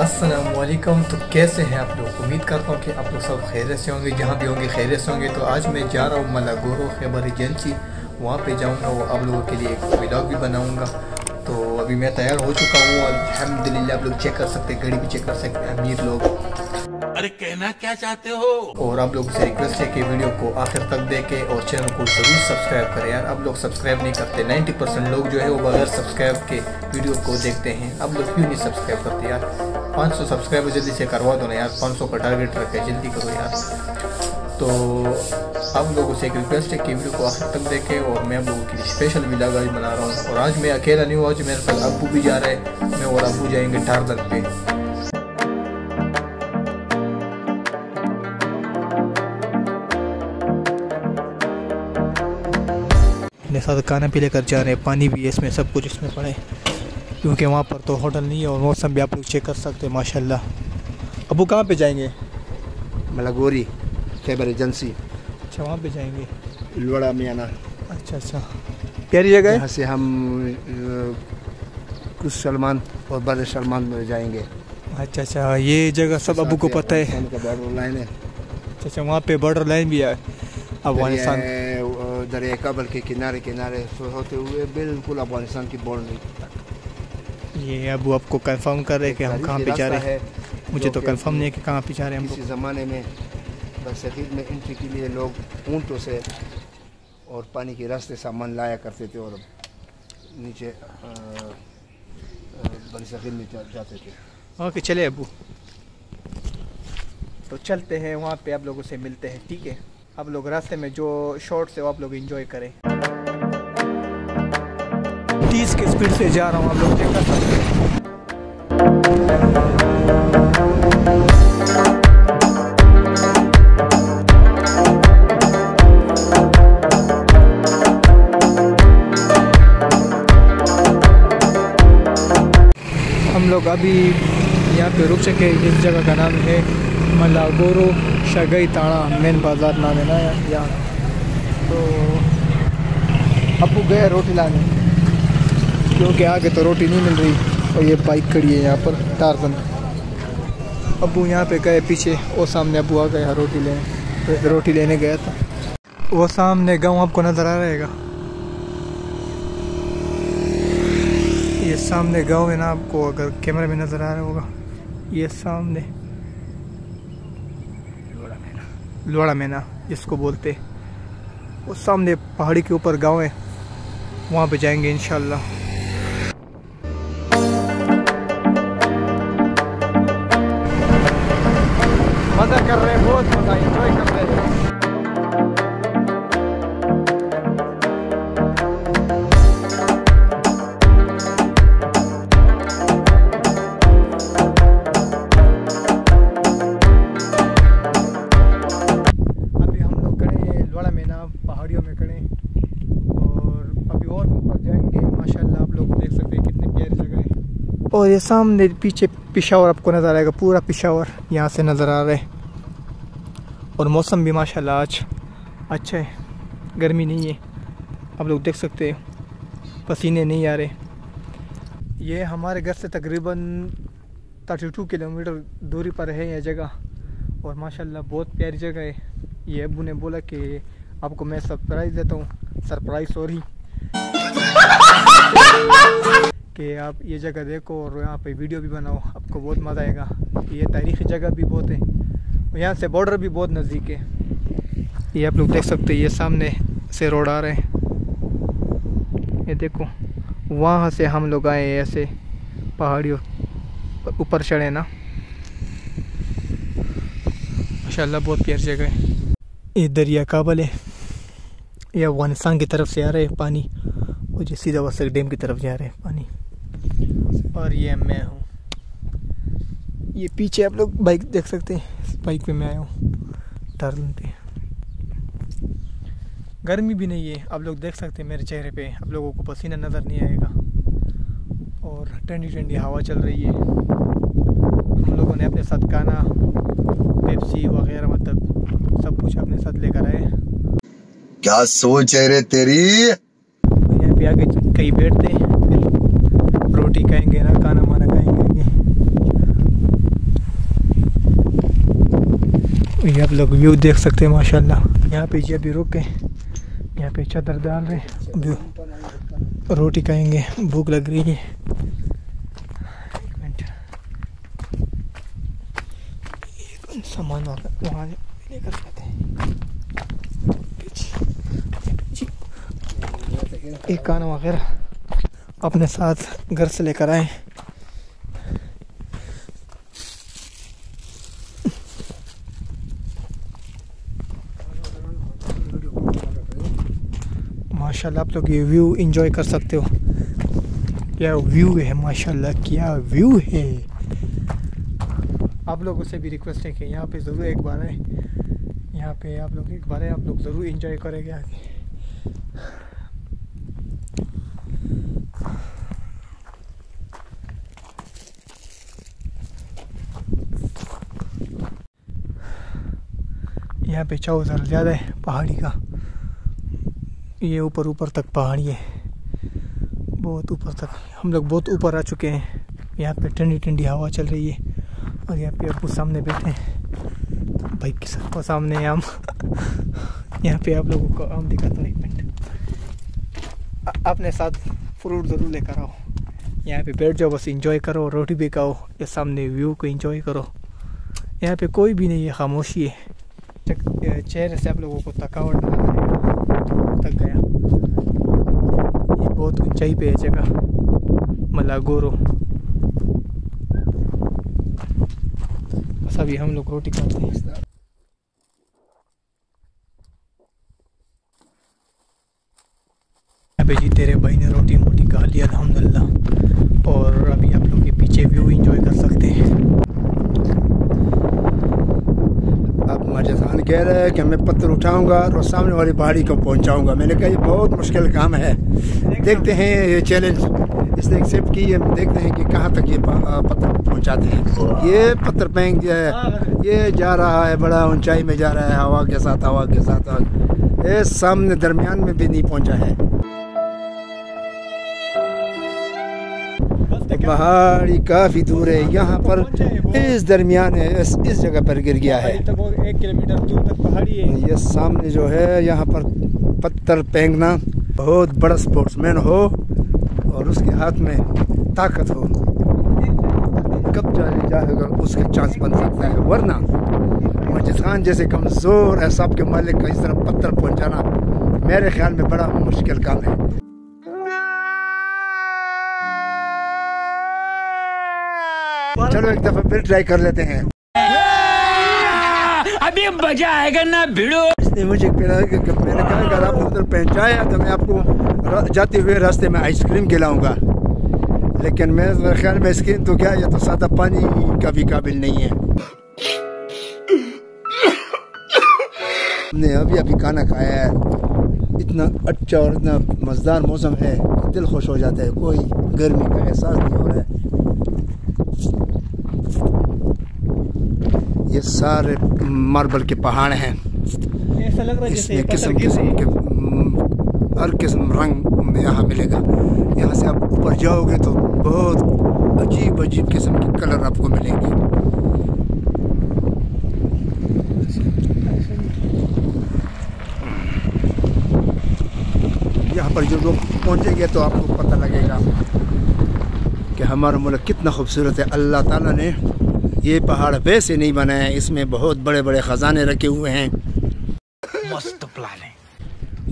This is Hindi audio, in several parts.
असलम तो कैसे हैं आप लोग? उम्मीद करता हूँ कि आप लोग सब खैर से होंगे। जहाँ भी होंगे खैर से होंगे। तो आज मैं जा रहा हूँ मलागोरो खैबर एजेंसी। वहाँ पे जाऊँगा वो आप लोगों के लिए एक व्लॉग भी बनाऊँगा। तो अभी मैं तैयार हो चुका हूँ। अलहमदिल्ला आप लोग चेक कर सकते हैं गाड़ी भी चेक कर सकते हैं अमीर लोग। अरे कहना क्या चाहते हो? और आप लोग से रिक्वेस्ट है कि वीडियो को आखिर तक देखें और चैनल को ज़रूर सब्सक्राइब करें। यार आप लोग सब्सक्राइब नहीं करते। 90 परसेंट लोग जो है वो बगैर सब्सक्राइब के वीडियो को देखते हैं। आप लोग क्यों नहीं सब्सक्राइब करते यार? 500 सब्सक्राइबर जल्दी से करवा दो ना यार 500 का टारगेट रखे जल्दी करो यार। तो आप लोगों से एक रिक्वेस्ट है कि वीडियो को आखिर तक देखें और मैं आप लोगों के स्पेशल व्लॉग आज बना रहा हूँ। और आज मैं अकेला नहीं हुआ आज मेरे साथ अबू भी जा रहे हैं, मैं और अबू जाएँगे टारगन पे। साथ खाना भी लेकर जा रहे हैं, पानी भी है इसमें, सब कुछ इसमें पड़े। क्योंकि वहाँ पर तो होटल नहीं है और मौसम भी आप लोग चेक कर सकते हैं माशाल्लाह। अबू कहाँ पे जाएँगे? मलागोरी खैबर एजेंसी। अच्छा वहाँ पे जाएँगे। लोड़ा मियाना। अच्छा अच्छा। प्यारी जगह यहाँ से हम कुछ सलमान और बड़े सलमान में जाएँगे। अच्छा अच्छा ये जगह सब अबू को पता है। बॉर्डर लाइन है। अच्छा अच्छा वहाँ पे बॉर्डर लाइन भी है। अफ़गानिस्तान दरिया कबल के किनारे किनारे होते हुए बिल्कुल अफ़गानिस्तान की बाउंड्री ये अबू आपको कंफर्म कर रहे हैं कि हम कहाँ पे जा रहे हैं। मुझे तो कंफर्म नहीं है कि कहाँ पे जा रहे हैं हम किसी ज़माने में बसखीर में एंट्री के लिए लोग ऊँटों से और पानी के रास्ते सामान लाया करते थे और नीचे बसखीर में जा, जाते थे। ओके चले अबू। तो चलते हैं वहाँ पे आप लोगों से मिलते हैं ठीक है? आप लोग रास्ते में जो शॉर्ट्स है वो आप लोग एंजॉय करें। तीस की स्पीड से जा रहा हूँ आप लोग चेक कर सकते हैं हम लोग अभी यहाँ पे रुक चुके हैं। इस जगह का नाम है मलागोरो शगई ताड़ा मेन बाज़ार नाम है ना यहाँ। तो अबू गए रोटी लाने। क्योंकि आगे तो रोटी नहीं मिल रही और ये बाइक खड़ी है यहाँ पर टारजन अबू यहाँ पे गए पीछे, वो सामने अबू आ गया, रोटी लेने। तो रोटी लेने गया था। वो सामने गाँव आपको नज़र आ रहेगा। ये सामने गाँव है ना, आपको अगर कैमरे में नज़र आ रहा होगा। ये सामने लोड़ा मैना, जिसको बोलते। वो सामने पहाड़ी के ऊपर गाँव है। वहाँ पे जाएँगे इंशाल्लाह। ये सामने पीछे पिशावर आपको नज़र आएगा, पूरा पिशावर यहाँ से नज़र आ रहा है। और मौसम भी माशाल्लाह आज अच्छा है, गर्मी नहीं है। आप लोग देख सकते हैं, पसीने नहीं आ रहे। ये हमारे घर से तकरीबन 32 किलोमीटर दूरी पर है यह जगह, और माशाल्लाह बहुत प्यारी जगह है। ये अबू ने बोला कि आपको मैं सरप्राइज़ देता हूँ, सरप्राइज़ सॉरी कि आप ये जगह देखो और यहाँ पे वीडियो भी बनाओ, आपको बहुत मज़ा आएगा। ये तारीख़ी जगह भी बहुत है। और यहाँ से बॉर्डर भी बहुत नज़दीक है। ये आप लोग देख सकते हैं, ये सामने से रोड आ रहे हैं। ये देखो, वहाँ से हम लोग आए ऐसे पहाड़ियों पर ऊपर चढ़े ना। माशाल्लाह, बहुत प्यारी जगह है। ये दरिया काबल है। ये अफ़गानिस्तान की तरफ़ से आ रहे हैं पानी। और ये सीधा वसक डैम की तरफ़ जा रहे हैं पानी। और ये मैं हूँ। ये पीछे आप लोग बाइक देख सकते हैं। बाइक पे मैं आया हूँ। टारलन पे। गर्मी भी नहीं है। आप लोग देख सकते हैं मेरे चेहरे पे। आप लोगों को पसीना नज़र नहीं आएगा। और ठंडी ठंडी हवा चल रही है। हम लोगों ने अपने साथ खाना पेप्सी वगैरह मतलब सब कुछ अपने साथ लेकर आए। क्या सोच है रे तेरी? यहाँ पे आगे कहीं बैठते हैं। रोटी खाएँगे, ना खाना वाना खाएँगे। ये आप लोग व्यू देख सकते हैं, माशाल्लाह। यहाँ पे जी अभी रुके। यहाँ पे चादर डाल रहे व्यू। रोटी खाएँगे। भूख लग रही है। सामान वहाँ लेकर जाते हैं। एक खाना वगैरह। अपने साथ घर से लेकर आए। माशाल्लाह, आप लोग ये व्यू एंजॉय कर सकते हो। क्या व्यू है? माशाल्लाह, क्या व्यू है? आप लोगों से भी रिक्वेस्ट है कि यहाँ पे ज़रूर एक बार आए। यहाँ पे आप लोग एक बार आए, आप लोग ज़रूर एंजॉय करेंगे आगे यहाँ पे चाव ज़रा ज़्यादा है, पहाड़ी का। ये ऊपर ऊपर तक पहाड़ी है। बहुत ऊपर तक। हम लोग बहुत ऊपर आ चुके हैं। यहाँ पे ठंडी ठंडी हवा चल रही है। और यहाँ पे आपको सामने बैठे हैं। भाई के साथ और सामने आम? यहाँ पे आप लोगों को आम दिखाता हूँ एक मिनट। अपने साथ फ्रूट ज़रूर लेकर आओ। यहाँ पे बैठ जाओ, बस इंजॉय करो, रोटी भी खाओ, या सामने व्यू को इंजॉय करो। यहाँ पे कोई भी नहीं है, खामोशी है। चेहरे से आप लोगों को थकावट थक गया। ये बहुत ऊंचाई पे है जगह। मलागोरो। बस अभी हम लोग रोटी खाते हैं। अबे जी तेरे भाई ने रोटी मोटी खा ली अल्हम्दुलिल्लाह। और अभी आप लोग के पीछे व्यू इंजॉय कर सकते हैं। अब मर्ज खान कह रहा है कि मैं पत्थर उठाऊँगा और सामने वाली पहाड़ी को पहुंचाऊँगा। मैंने कहा ये बहुत मुश्किल काम है। देखते हैं ये चैलेंज इसने एक्सेप्ट की है। देखते हैं कि कहाँ तक ये पत्थर पहुँचाते हैं। ये पत्थर पैंग जो है ये जा रहा है बड़ा ऊंचाई में जा रहा है हवा के साथ हवा के साथ। ये सामने दरमियान में भी नहीं पहुँचा है। पहाड़ी काफ़ी दूर है यहाँ पर इस दरमियान है इस, इस जगह पर गिर गया है। एक किलोमीटर दूर तक पहाड़ी है ये सामने जो है यहाँ पर पत्थर फेंकना बहुत बड़ा स्पोर्ट्समैन हो और उसके हाथ में ताकत हो। कब जाने जाएगा उसके चांस बन सकता है वरना मजिद खान जैसे कमज़ोर एसाब के मालिक का इस तरह पत्थर पहुँचाना मेरे ख्याल में बड़ा मुश्किल काम है। चलो एक दफ़ा फिर ट्राई कर लेते हैं। अभी मज़ा आएगा ना भिड़ो। इसने मुझे मैंने कहा अगर आप उधर पहुँचाया तो मैं आपको जाते हुए रास्ते में आइसक्रीम खिलाऊँगा। लेकिन मेरे ख्याल में आइसक्रीम तो क्या ये तो सादा पानी का भी काबिल नहीं है। हमने अभी अभी खाना खाया है। इतना अच्छा और इतना मज़ेदार मौसम है दिल खुश हो जाता है कोई गर्मी का एहसास नहीं हो रहा है। ये सारे मार्बल के पहाड़ हैं। इसमें किस्म किस्म के हम्म, हर किस्म रंग में यहाँ मिलेगा। यहाँ से आप ऊपर जाओगे तो बहुत अजीब अजीब किस्म के कलर आपको मिलेंगे। यहाँ पर जो लोग पहुँचेंगे तो आपको पता लगेगा कि हमारा मुल्क कितना खूबसूरत है। अल्लाह ताला ने ये पहाड़ वैसे नहीं बनाया है इसमें बहुत बड़े बड़े ख़जाने रखे हुए हैं। मस्त प्लान है।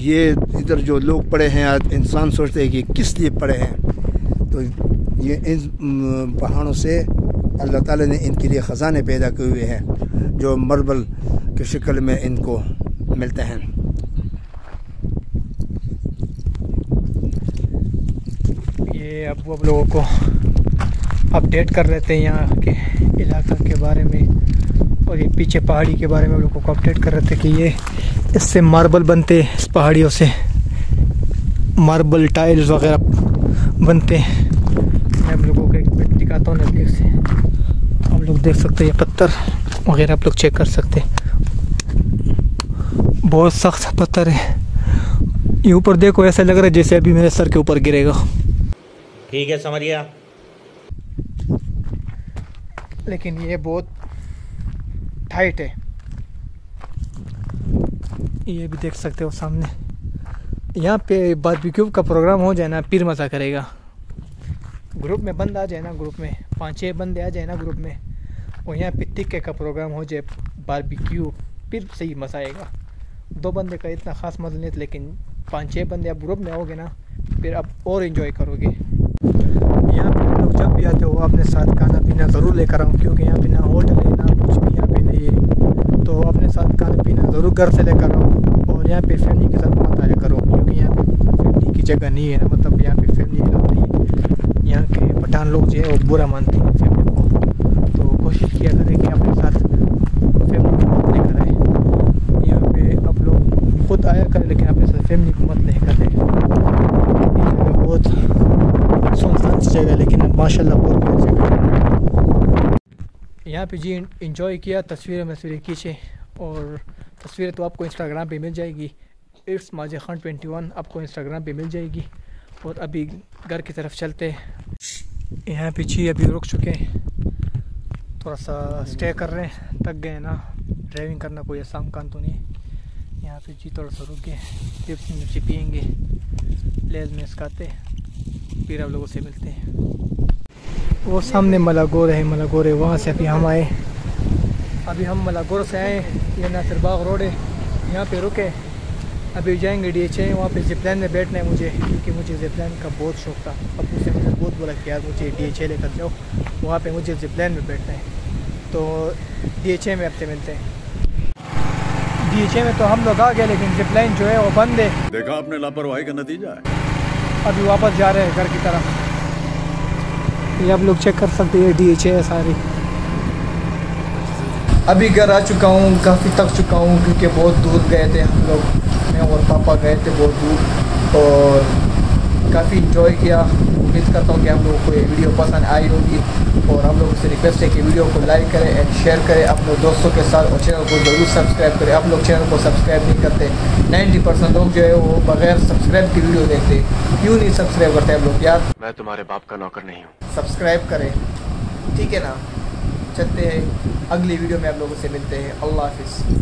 ये इधर जो लोग पड़े हैं आज इंसान सोचते हैं कि किस लिए पड़े हैं। तो ये इन पहाड़ों से अल्लाह ताला ने इनके लिए ख़जाने पैदा किए हुए हैं जो मरबल की शक्ल में इनको मिलते हैं। ये अब आप लोगों को अपडेट कर लेते हैं यहाँ के इलाका के बारे में और ये पीछे पहाड़ी के बारे में हम लोगों को अपडेट कर रहे थे कि ये इससे मार्बल बनते हैं, इस पहाड़ियों से। मार्बल टाइल्स वगैरह बनते हैं। मैं आप लोगों को एक पिक दिखाता हूँ नज़दीक से आप लोग देख सकते हैं, ये पत्थर वगैरह आप लोग चेक कर सकते हैं। बहुत सख्त पत्थर है। ये ऊपर देखो, ऐसा लग रहा है जैसे अभी मेरे सर के ऊपर गिरेगा। ठीक है, समझ गया। लेकिन ये बहुत टाइट है। ये भी देख सकते हो सामने। यहाँ पे बारबेक्यू का प्रोग्राम हो जाए ना, फिर मज़ा करेगा। ग्रुप में बंद आ जाए ना ग्रुप में। पाँच छः बंदे आ जाए ना ग्रुप में और यहाँ पे टिक्के का प्रोग्राम हो जाए बारबेक्यू फिर सही मज़ा आएगा। दो बंदे का इतना ख़ास मज़ा नहीं, लेकिन पाँच छः बंदे आप ग्रुप में आओगे ना, फिर आप और इन्जॉय करोगे। यहाँ जब भी आते हो अपने साथ खाना पीना ज़रूर लेकर आऊँ क्योंकि यहाँ पे ना होटल है, ना कुछ भी यहाँ पे नहीं है। तो अपने साथ खाना पीना ज़रूर घर से लेकर आऊँ और यहाँ पे फैमिली के साथ मत आया करो, क्योंकि यहाँ पे फैमिली की जगह नहीं है ना मतलब यहाँ पे फैमिली लोग नहीं है। यहाँ के पठान लोग जो है, वो बुरा मानते हैं फैमिली को। तो कोशिश किया करें कि अपने साथ फैमिली को मत लेकर आए। यहाँ पे आप लोग खुद आया करें, लेकिन अपने साथ फैमिली को मत लेकर आए। बहुत सुनसान सी जगह लेकिन माशाल्लाह बहुत प्यारी जगह यहाँ पे जी इंजॉय किया तस्वीरें मस्वीरें खींचे और तस्वीरें तो आपको इंस्टाग्राम पे मिल जाएगी it's Maje Khan twenty one आपको इंस्टाग्राम पे मिल जाएगी और अभी घर की तरफ़ चलते हैं यहाँ पे जी अभी रुक चुके हैं थोड़ा सा स्टे कर रहे हैं थक गए ना ड्राइविंग करना कोई आसान काम तो नहीं यहाँ पे जी थोड़ा सा रुक गए मिर्ची पियेंगे लेज में इसकाते फिर आप लोगों से मिलते हैं। वो सामने मलागोर है मलागोर है, वहाँ से अभी हम आए। अभी हम मलागोर से आए, ये नासिर बाग रोड है। यहाँ पे रुके। अभी जाएँगे डी एच वहाँ पे जिपलाइन में बैठना है मुझे, क्योंकि मुझे जिपलाइन का बहुत शौक था। अबू से मैंने बहुत बोला कि यार मुझे डी एच ए लेकर जाओ, वहाँ पे मुझे जिपलाइन में बैठना है। तो डी एच में आपसे मिलते हैं। डी एच में तो हम लोग आ गए, लेकिन जिपलाइन जो है वो बंद है। देखा आपने लापरवाही का नतीजा है? अभी वापस जा रहे हैं घर की तरफ़। ये आप लोग चेक कर सकते हैं डी एच सारी अभी घर आ चुका हूँ, काफ़ी थक चुका हूँ, क्योंकि बहुत दूर गए थे हम लोग। मैं और पापा गए थे बहुत दूर, और काफ़ी इंजॉय किया। उम्मीद करता हूँ कि हम लोगों को ये वीडियो पसंद आई होगी। और हम लोगों से रिक्वेस्ट है कि वीडियो को लाइक करें एंड शेयर करें अपने दोस्तों के साथ और चैनल को ज़रूर सब्सक्राइब करें। आप लोग चैनल को सब्सक्राइब नहीं करते 90 परसेंट लोग जो है वो बगैर सब्सक्राइब की वीडियो देखते क्यों नहीं सब्सक्राइब करते आप लोग यार? मैं तुम्हारे बाप का नौकर नहीं हूँ। सब्सक्राइब करें। ठीक है ना? चलते हैं। अगली वीडियो में आप लोगों से मिलते हैं। अल्लाह हाफिज़।